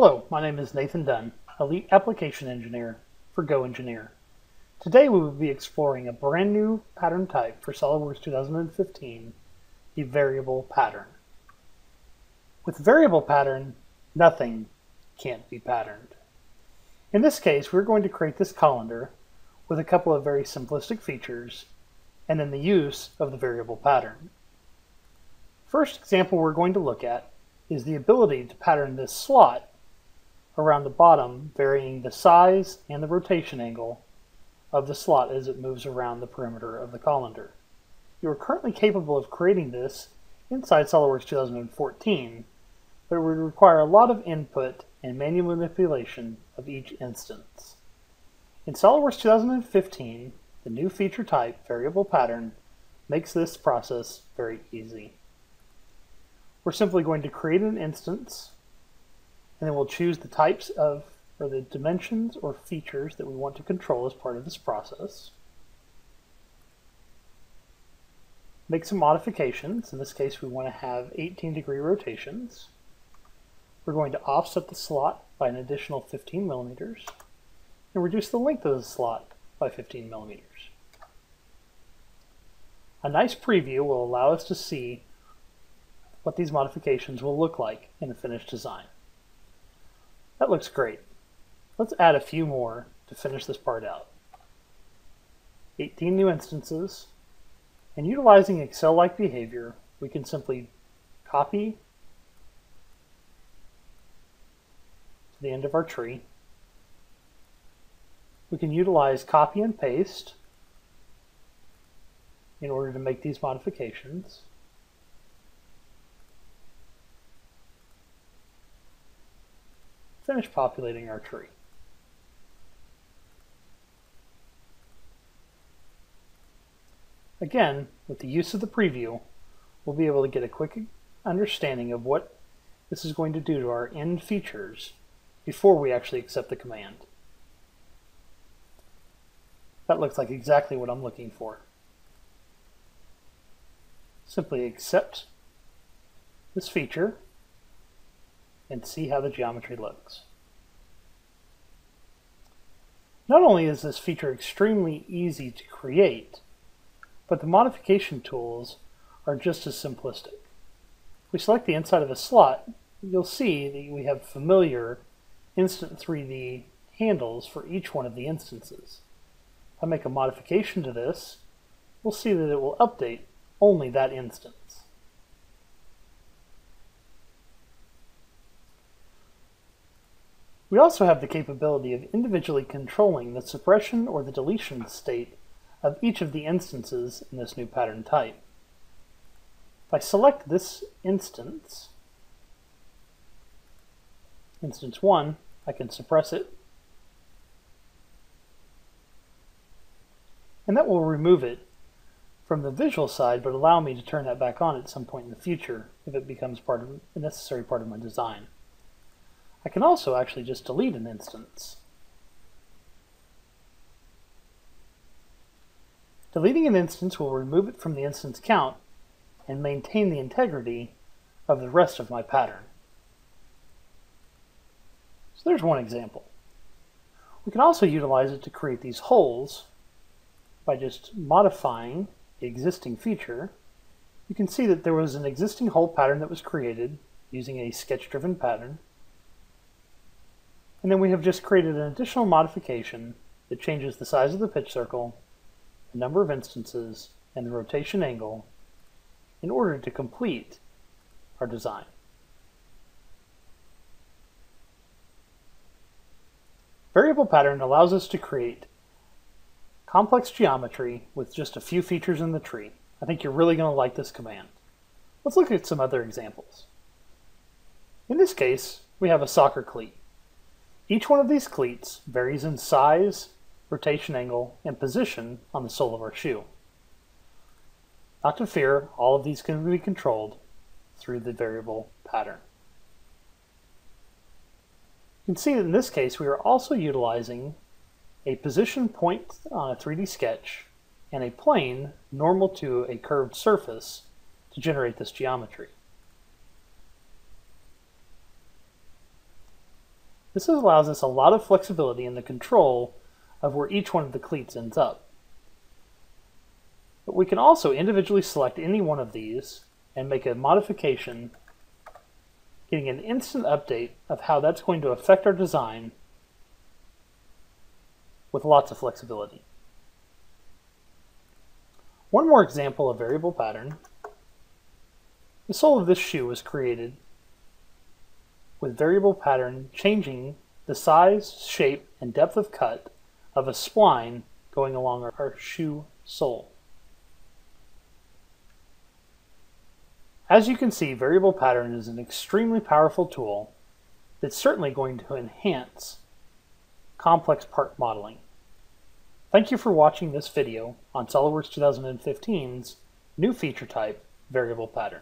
Hello, my name is Nathan Dunn, Elite Application Engineer for GoEngineer. Today we will be exploring a brand new pattern type for SOLIDWORKS 2015, the variable pattern. With variable pattern, nothing can't be patterned. In this case, we're going to create this colander with a couple of very simplistic features and then the use of the variable pattern. First example we're going to look at is the ability to pattern this slot around the bottom, varying the size and the rotation angle of the slot as it moves around the perimeter of the colander. You are currently capable of creating this inside SOLIDWORKS 2014, but it would require a lot of input and manual manipulation of each instance. In SOLIDWORKS 2015, the new feature type, variable pattern, makes this process very easy. We're simply going to create an instance and then we'll choose the types of, or the dimensions or features that we want to control as part of this process. Make some modifications. In this case, we want to have 18 degree rotations. We're going to offset the slot by an additional 15 millimeters and reduce the length of the slot by 15 millimeters. A nice preview will allow us to see what these modifications will look like in a finished design. That looks great. Let's add a few more to finish this part out. 18 new instances, and utilizing Excel-like behavior, we can simply copy to the end of our tree. We can utilize copy and paste in order to make these modifications. Finish populating our tree. Again, with the use of the preview, we'll be able to get a quick understanding of what this is going to do to our end features before we actually accept the command. That looks like exactly what I'm looking for. Simply accept this feature and see how the geometry looks. Not only is this feature extremely easy to create, but the modification tools are just as simplistic. If we select the inside of a slot, you'll see that we have familiar Instant 3D handles for each one of the instances. If I make a modification to this, we'll see that it will update only that instance. We also have the capability of individually controlling the suppression or the deletion state of each of the instances in this new pattern type. If I select this instance, instance 1, I can suppress it, and that will remove it from the visual side, but allow me to turn that back on at some point in the future if it becomes part of a necessary part of my design. I can also actually just delete an instance. Deleting an instance will remove it from the instance count and maintain the integrity of the rest of my pattern. So there's one example. We can also utilize it to create these holes by just modifying the existing feature. You can see that there was an existing hole pattern that was created using a sketch-driven pattern. And then we have just created an additional modification that changes the size of the pitch circle, the number of instances, and the rotation angle in order to complete our design. Variable pattern allows us to create complex geometry with just a few features in the tree. I think you're really going to like this command. Let's look at some other examples. In this case, we have a soccer cleat. Each one of these cleats varies in size, rotation angle, and position on the sole of our shoe. Not to fear, all of these can be controlled through the variable pattern. You can see that in this case we are also utilizing a position point on a 3D sketch and a plane normal to a curved surface to generate this geometry. This allows us a lot of flexibility in the control of where each one of the cleats ends up. But we can also individually select any one of these and make a modification, getting an instant update of how that's going to affect our design with lots of flexibility. One more example of variable pattern. The sole of this shoe was created with variable pattern changing the size, shape, and depth of cut of a spline going along our, shoe sole. As you can see, variable pattern is an extremely powerful tool that's certainly going to enhance complex part modeling. Thank you for watching this video on SOLIDWORKS 2015's new feature type, variable pattern.